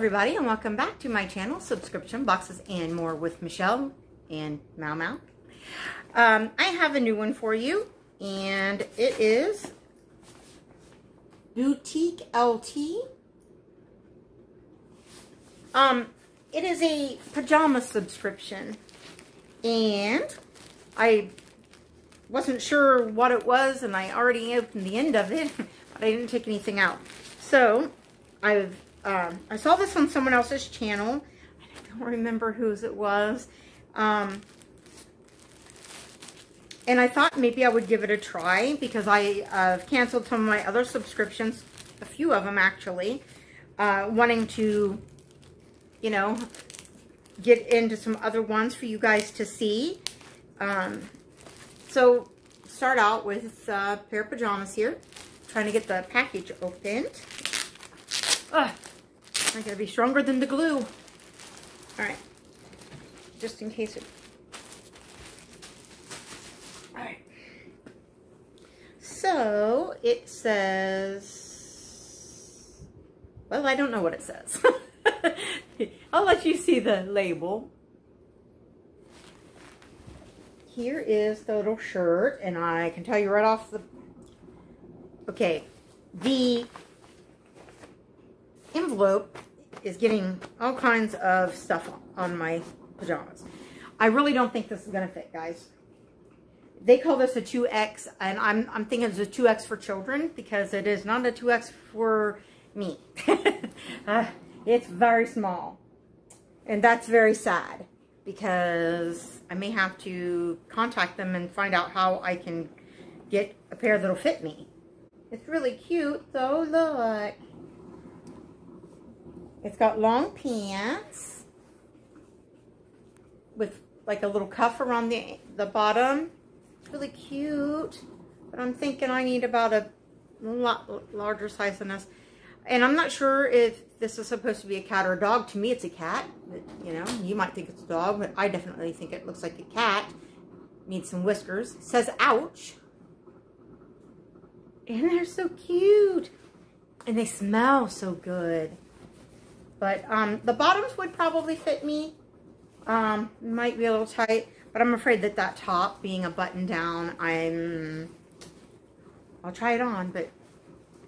everybody and welcome back to my channel, Subscription Boxes and More with Michelle and Mau Mau. Um, I have a new one for you and it is Boutik LT. Um, it is a pajama subscription and I wasn't sure what it was and I already opened the end of it, but I didn't take anything out. So I've um, I saw this on someone else's channel. I don't remember whose it was. Um, and I thought maybe I would give it a try because I uh, canceled some of my other subscriptions, a few of them actually, uh, wanting to, you know, get into some other ones for you guys to see. Um, so start out with a pair of pajamas here. Trying to get the package opened. Ugh, I gotta be stronger than the glue. All right, just in case it. All right. So it says, well, I don't know what it says. I'll let you see the label. Here is the little shirt, and I can tell you right off the, okay, the envelope is getting all kinds of stuff on my pajamas. I really don't think this is going to fit, guys. They call this a 2X, and I'm, I'm thinking it's a 2X for children because it is not a 2X for me. uh, it's very small. And that's very sad because I may have to contact them and find out how I can get a pair that'll fit me. It's really cute, though. Look. It's got long pants with like a little cuff around the, the bottom. It's really cute. But I'm thinking I need about a lot larger size than this. And I'm not sure if this is supposed to be a cat or a dog. To me, it's a cat. But, you know, you might think it's a dog, but I definitely think it looks like a cat. Needs some whiskers. It says, ouch. And they're so cute. And they smell so good. But um, the bottoms would probably fit me. Um, might be a little tight, but I'm afraid that that top being a button down, I'm, I'll try it on, but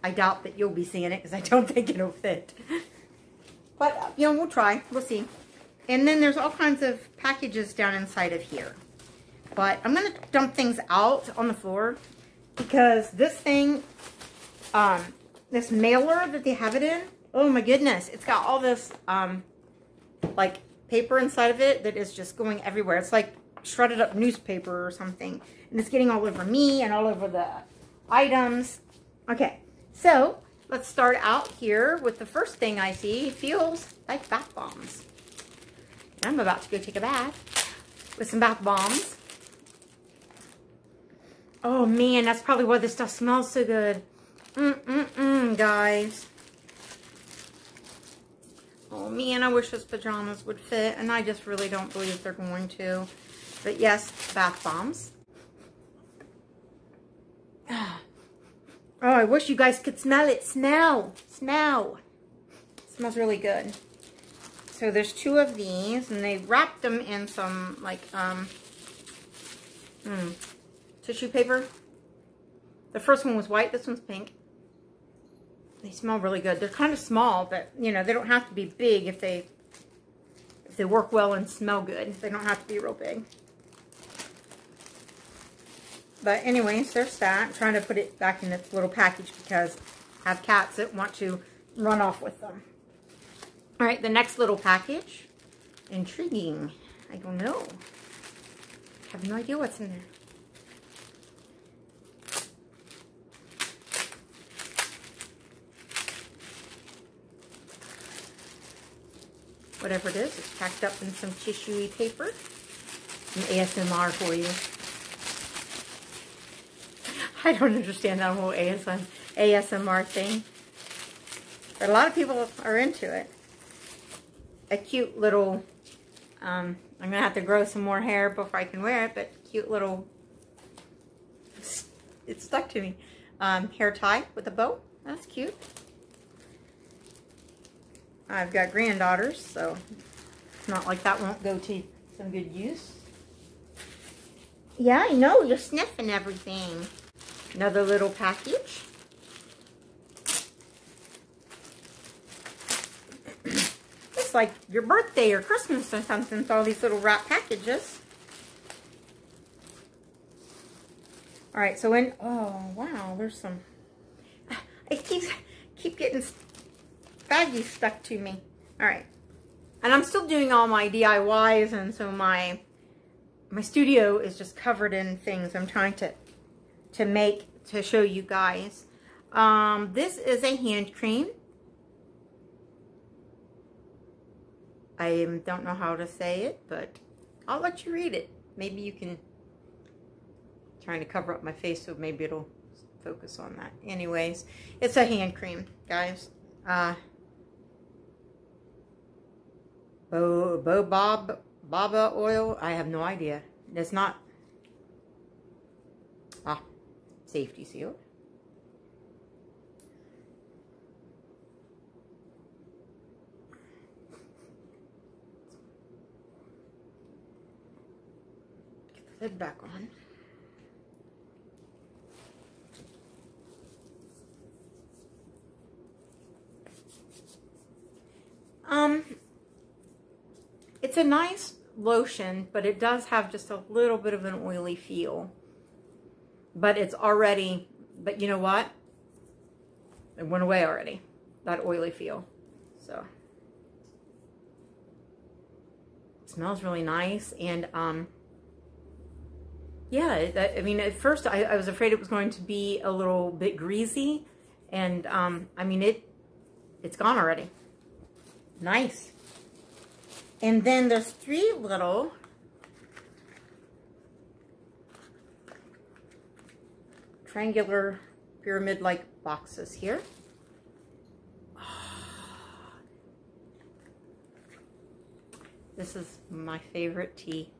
I doubt that you'll be seeing it because I don't think it'll fit. But, uh, you know, we'll try. We'll see. And then there's all kinds of packages down inside of here. But I'm going to dump things out on the floor because this thing, um, this mailer that they have it in, Oh my goodness. It's got all this, um, like, paper inside of it that is just going everywhere. It's like shredded up newspaper or something. And it's getting all over me and all over the items. Okay, so let's start out here with the first thing I see. Feels like bath bombs. I'm about to go take a bath with some bath bombs. Oh man, that's probably why this stuff smells so good. Mm-mm-mm, guys. Oh man, I wish his pajamas would fit, and I just really don't believe they're going to. But yes, bath bombs. Oh, I wish you guys could smell it. Smell. Smell. It smells really good. So there's two of these, and they wrapped them in some, like, um, hmm, tissue paper. The first one was white. This one's pink. They smell really good. They're kind of small, but, you know, they don't have to be big if they if they work well and smell good. They don't have to be real big. But anyways, there's that. I'm trying to put it back in its little package because I have cats that want to run off with them. All right, the next little package. Intriguing. I don't know. I have no idea what's in there. Whatever it is. It's packed up in some tissuey paper. Some ASMR for you. I don't understand that whole ASM, ASMR thing. But a lot of people are into it. A cute little, um, I'm going to have to grow some more hair before I can wear it, but cute little, it stuck to me. Um, hair tie with a bow. That's cute. I've got granddaughters, so it's not like that won't go to some good use. Yeah, I know, you're sniffing everything. Another little package. it's like your birthday or Christmas or something with all these little wrap packages. All right, so when, oh, wow, there's some, I keep, keep getting baggies stuck to me. All right, and I'm still doing all my DIYs, and so my, my studio is just covered in things I'm trying to, to make, to show you guys. Um, this is a hand cream. I don't know how to say it, but I'll let you read it. Maybe you can trying to cover up my face so maybe it'll focus on that. Anyways, it's a hand cream, guys. Uh, Bo, Bo Bob, Baba oil. I have no idea. It's not. Ah, safety seal. Get the lid back on. Um, it's a nice lotion, but it does have just a little bit of an oily feel. But it's already, but you know what? It went away already, that oily feel. So, it smells really nice. And, um, yeah, I mean, at first I, I was afraid it was going to be a little bit greasy. And, um, I mean, it, it's gone already. Nice. And then there's three little triangular pyramid-like boxes here. This is my favorite tea.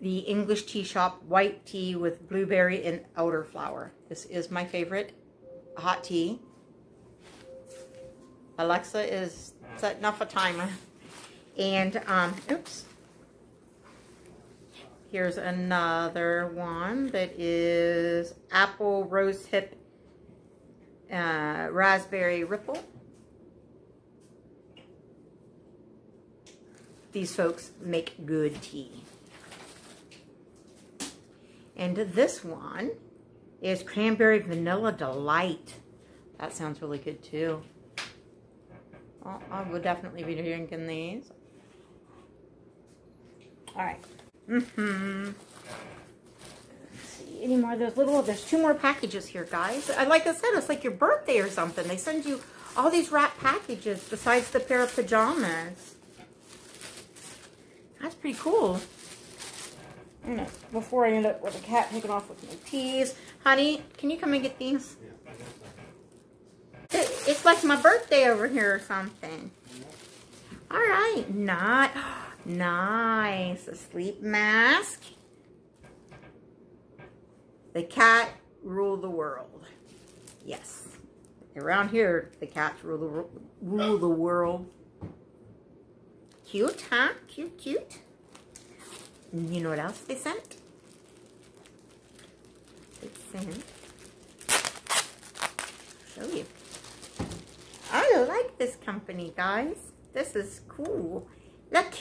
The English Tea Shop white tea with blueberry and elderflower. This is my favorite hot tea. Alexa is setting off a timer. And, um, oops. Here's another one that is apple rose hip uh, raspberry ripple. These folks make good tea. And this one is cranberry vanilla delight. That sounds really good too. I will definitely be drinking these. Alright. Mm-hmm. see any more of those little, there's two more packages here, guys. I, like I said, it's like your birthday or something. They send you all these wrap packages besides the pair of pajamas. That's pretty cool. Know, before I end up with a cat taking off with my teas. Honey, can you come and get these? It's like my birthday over here or something. All right, not nice. A sleep mask. The cat rule the world. Yes. Around here, the cats rule the, rule the world. Cute, huh? Cute, cute. You know what else they sent? They sent. Show you. I like this company, guys. This is cool. Look,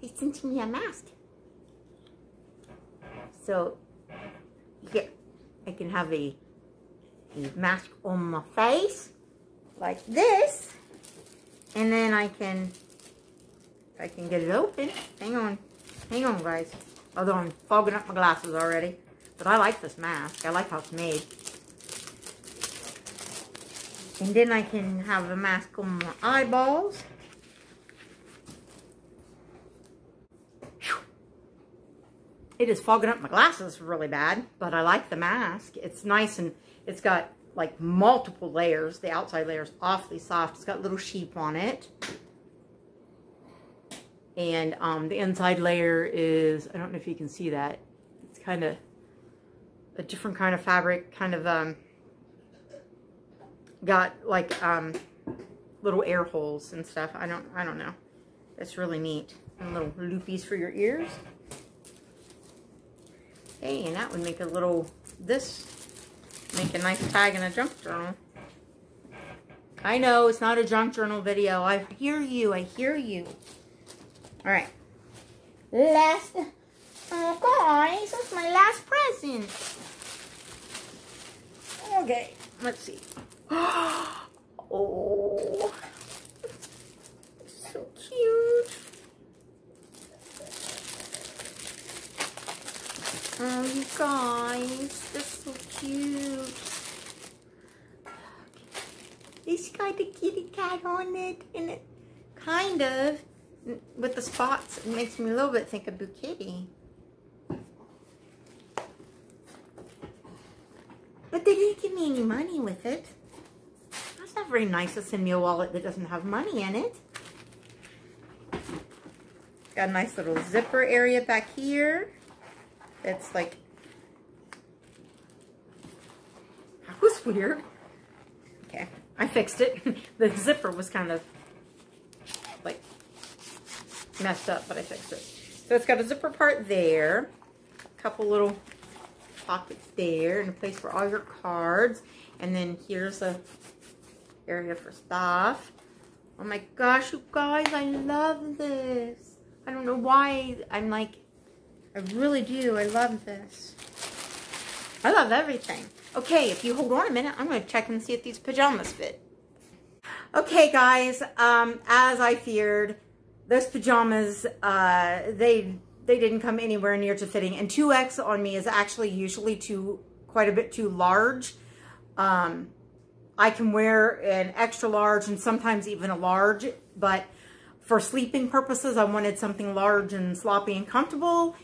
they sent me a mask. So, yeah, I can have a, a mask on my face, like this. And then I can, I can get it open. Hang on, hang on, guys. Although I'm fogging up my glasses already. But I like this mask. I like how it's made. And then I can have a mask on my eyeballs. It is fogging up my glasses really bad, but I like the mask. It's nice and it's got like multiple layers. The outside layer is awfully soft. It's got little sheep on it. And um, the inside layer is, I don't know if you can see that. It's kind of a different kind of fabric, kind of um, got like um, little air holes and stuff. I don't, I don't know. It's really neat. And little loopies for your ears. Hey, and that would make a little, this, make a nice tag in a junk journal. I know, it's not a junk journal video. I hear you, I hear you. All right. Last, oh guys, that's my last present. Okay, let's see. Oh, so cute. Oh, you guys, that's so cute. It's got a kitty cat on it, and it kind of, with the spots, it makes me a little bit think of Boo Kitty. But they didn't give me any money with it. That's not very nice to send me a wallet that doesn't have money in it. Got a nice little zipper area back here. It's like, that was weird. Okay, I fixed it. the zipper was kind of like messed up, but I fixed it. So it's got a zipper part there, a couple little pockets there, and a place for all your cards. And then here's a area for stuff. Oh my gosh, you guys, I love this. I don't know why I'm like I really do. I love this. I love everything. Okay, if you hold on a minute, I'm going to check and see if these pajamas fit. Okay, guys, um, as I feared, those pajamas, uh, they they didn't come anywhere near to fitting. And 2X on me is actually usually too quite a bit too large. Um, I can wear an extra large and sometimes even a large, but for sleeping purposes, I wanted something large and sloppy and comfortable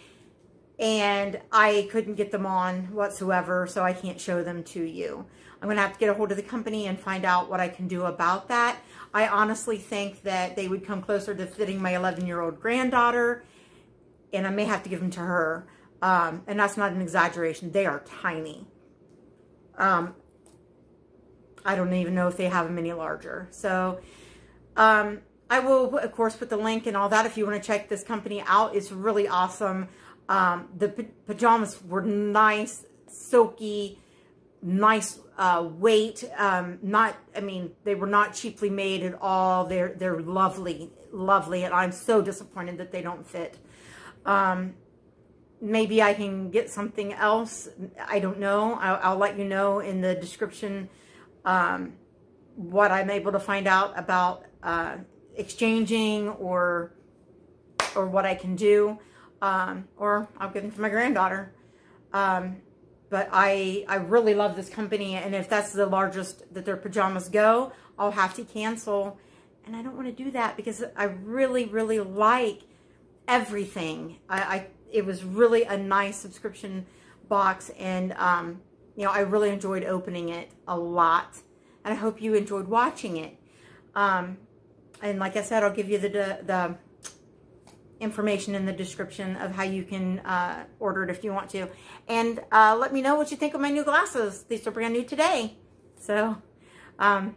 and I couldn't get them on whatsoever, so I can't show them to you. I'm to have to get a hold of the company and find out what I can do about that. I honestly think that they would come closer to fitting my 11-year-old granddaughter, and I may have to give them to her. Um, and that's not an exaggeration. They are tiny. Um, I don't even know if they have them any larger. So, um, I will, of course, put the link and all that if you want to check this company out. It's really awesome. Um, the pajamas were nice, silky, nice uh, weight. Um, not, I mean, they were not cheaply made at all. They're they're lovely, lovely, and I'm so disappointed that they don't fit. Um, maybe I can get something else. I don't know. I'll, I'll let you know in the description um, what I'm able to find out about uh, exchanging or or what I can do um, or I'll give them to my granddaughter. Um, but I, I really love this company, and if that's the largest that their pajamas go, I'll have to cancel. And I don't want to do that because I really, really like everything. I, I It was really a nice subscription box, and, um, you know, I really enjoyed opening it a lot. And I hope you enjoyed watching it. Um, and like I said, I'll give you the, the information in the description of how you can uh, order it if you want to. And uh, let me know what you think of my new glasses. These are brand new today. So um,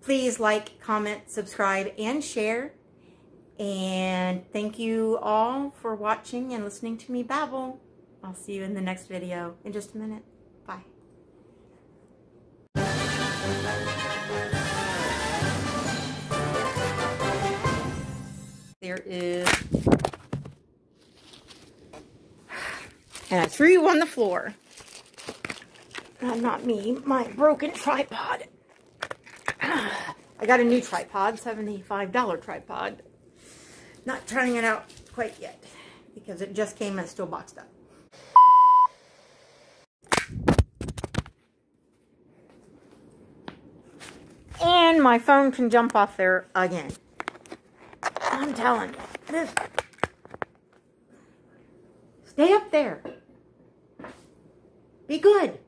please like, comment, subscribe, and share. And thank you all for watching and listening to me babble. I'll see you in the next video in just a minute. Bye. There is, and I threw you on the floor. Uh, not me, my broken tripod. I got a new tripod, $75 tripod. Not trying it out quite yet because it just came and still boxed up. My phone can jump off there again. I'm telling you. This. Stay up there. Be good.